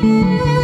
Música